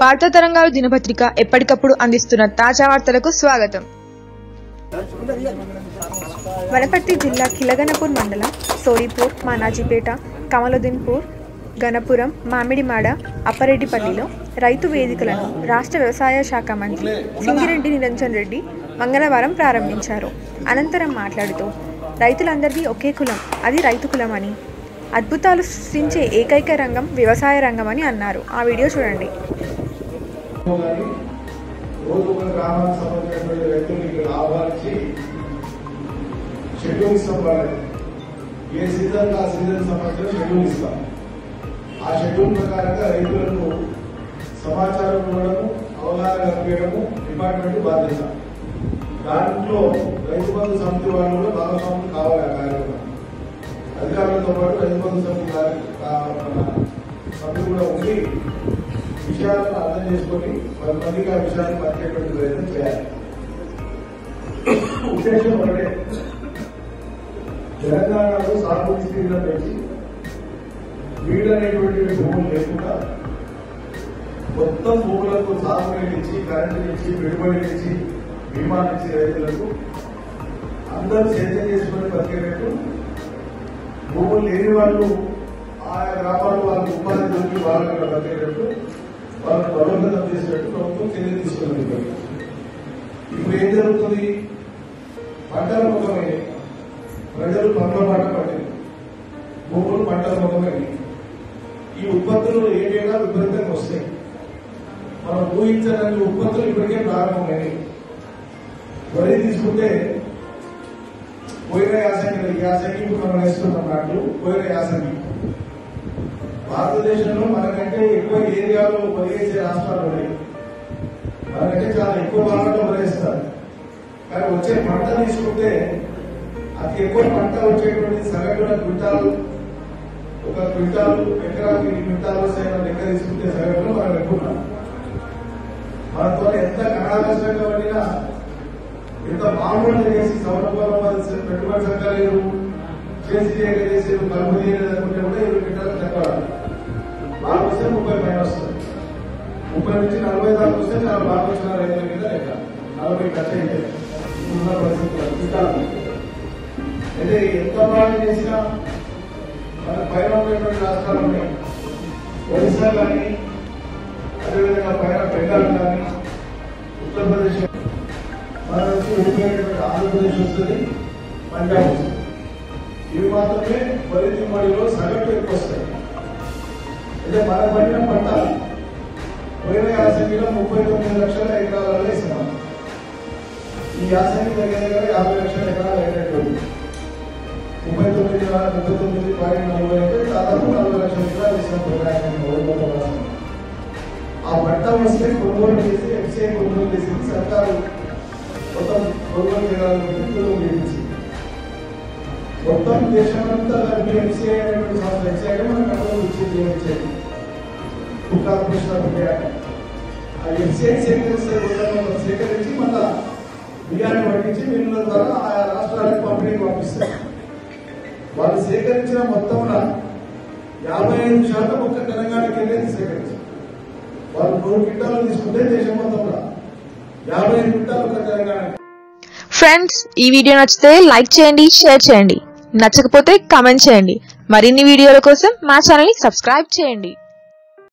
వార్తా తరంగాలు దినపత్రిక ఎప్పటికప్పుడు అందిస్తున్న తాజా వార్తలకు స్వాగతం. వనపర్తి జిల్లా కిలగనపూర్ మండలం సోయిపూర్ మానాజీపేట కమలుద్దీన్పూర్ గణపురం మామిడిమాడ అప్పరెడ్డిపల్లిలో రైతు వేదికలను రాష్ట్ర వ్యవసాయ శాఖ మంత్రి సింగిరెడ్డి నిరంజన్ రెడ్డి మంగళవారం ప్రారంభించారు. అనంతరం మాట్లాడుతూ రైతులందరికీ ఒకే కులం అది రైతు కులం అని అద్భుతాలు సృష్టించే ఏకైక రంగం వ్యవసాయ రంగం అని అన్నారు. ఆ వీడియో చూడండి. కానీ రోజు ఒక గ్రామానికి సంబంధించినటువంటి రైతులు ఇక్కడ ఆహ్వానించి షెడ్యూల్ ఇస్తాం వాళ్ళకి. ఏ సీజన్ ఆ సీజన్ సంబంధించిన షెడ్యూల్ ఇస్తాం. ఆ షెడ్యూల్ ప్రకారంగా రైతులకు సమాచారం ఇవ్వడము అవగాహన కల్పించడము డిపార్ట్మెంట్ బాధ్యత. దాంట్లో రైతు బంధు సమితి వాళ్ళు కూడా భాగస్వాములు కావాలి ఆ కార్యక్రమం. అధికారులతో పాటు రైతు బంధు సమితి సమితి కూడా ఉండి విషయాలను అర్థం చేసుకుని పది ఆ విషయాన్ని పంచేటువంటి ప్రయత్నం చేయాలి. ఉద్దేశం ఒకటే. తెలంగాణలో సాగు విస్తీర్ణం పెంచి వీడనేటువంటి భూములు లేకుండా మొత్తం భూములకు సాగునీరు ఇచ్చి కరెంటు ఇచ్చి పెట్టుబడి ఇచ్చి బీమా ఇచ్చి రైతులకు అందరూ సేద్యం చేసుకుని బతికేటట్టు భూములు లేని వాళ్ళు ఆయా గ్రామాల్లో వాళ్ళకి ఉపాధి దొరికి వాళ్ళకి బతికేటట్టు వాళ్ళని బలోపేతం చేసినట్టు ప్రభుత్వం చర్య తీసుకుని ఇప్పుడు ఏం జరుగుతుంది? పంటల ముఖమే. ప్రజలు పంటల పంట పట్టింది. భూములు పంటల ముఖమే. ఈ ఉత్పత్తులు ఏటేటా విపరీతంగా వస్తాయి. మనం ఊహించడానికి ఉత్పత్తులు ఇప్పటికే ప్రారంభమైనవి వరి తీసుకుంటే పోయిన యాసంగి యాసంగి ఇప్పుడు మనం వేస్తున్నాం నాట్లు పోయిన యాసంగి. భారతదేశంలో మనకంటే ఎక్కువ ఏరియాలో వరి రాష్ట్రాలు ఉన్నాయి. మనకంటే చాలా ఎక్కువ భాగంలో వరి కానీ వచ్చే పంట తీసుకుంటే అతి ఎక్కువ పంట వచ్చేటువంటి సగటున క్వింటాలు ఒక క్వింటాలు ఎకరాకి క్వింటాల్ క్వింటాలు లెక్క తీసుకుంటే సగటున మనం ఎక్కువ మనతో ఎంత కళాకష్టంగా పడినా ఎంత మామూలు చేసి సౌరభం పెట్టుబడి సంఘాలు చేసి చేయక చేసి కలుపు చేయలేదనుకుంటే కూడా ఇరవై క్వింటాలు చెప్పాలి. నాలుగు వస్తే ముప్పై పైన వస్తుంది ముప్పై నుంచి నలభై దాకా వస్తే చాలా బాగా వచ్చిన రైతుల మీద లెక్క నలభై ఖర్చు అయితే ఉన్న పరిస్థితి క్వింటాలు అయితే ఎంత బాగా చేసినా మన పైన ఉన్నటువంటి రాష్ట్రాలు ఉన్నాయి ఒడిశా కానీ అదేవిధంగా పైన బెంగాల్ కానీ ఉత్తరప్రదేశ్ మన నుంచి వెళ్ళిపోయినటువంటి ఆంధ్రప్రదేశ్ వస్తుంది పంజాబ్ వస్తుంది ఇవి మాత్రమే వరి దిగుబడిలో సగటు ఎక్కువ వస్తాయి. అంటే మన పండిన పంట పోయిన యాసంగిలో ముప్పై తొమ్మిది లక్షల ఎకరాలలో వేసినాం. ఈ యాసంగి దగ్గర దగ్గర యాభై లక్షల ఎకరాలు అయినట్టు ముప్పై తొమ్మిది ముప్పై తొమ్మిది పాయింట్ నలభై అంటే దాదాపు నలభై లక్షల ఎకరాలు వేసినాం పోయిన ఆ పంట వస్తే కొనుగోలు చేసి ఎఫ్సీఐ కొనుగోలు చేసింది సర్కారు మొత్తం కొనుగోలు చేయాలని కొనుగోలు చేయించింది. మొత్తం దేశమంతా కలిపి ఎఫ్సీఐ అనేటువంటి సంస్థ ఎఫ్సీఐ మనం కంట్రోల్ ఇచ్చేది వచ్చేది కార్పొరేషన్ ఆఫ్ ఆ ఎఫ్సీఐ సేకరిస్తే గుడ్లను సేకరించి మళ్ళా బియ్యాన్ని పట్టించి మిల్లుల ద్వారా ఆయా రాష్ట్రాలకు పంపిణీకి పంపిస్తారు వాళ్ళు సేకరించిన మొత్తంలో యాభై ఐదు శాతం ఒక్క తెలంగాణకి వెళ్ళేది సేకరించారు వాళ్ళు నూరు క్వింటాలు తీసుకుంటే దేశం మొత్తంలో యాభై ఐదు క్వింటాలు ఒక్క తెలంగాణ ఫ్రెండ్స్ ఈ వీడియో నచ్చితే లైక్ చేయండి షేర్ చేయండి. నచ్చకపోతే కామెంట్ చేయండి. మరిన్ని వీడియోల కోసం మా ఛానల్ని సబ్స్క్రైబ్ చేయండి.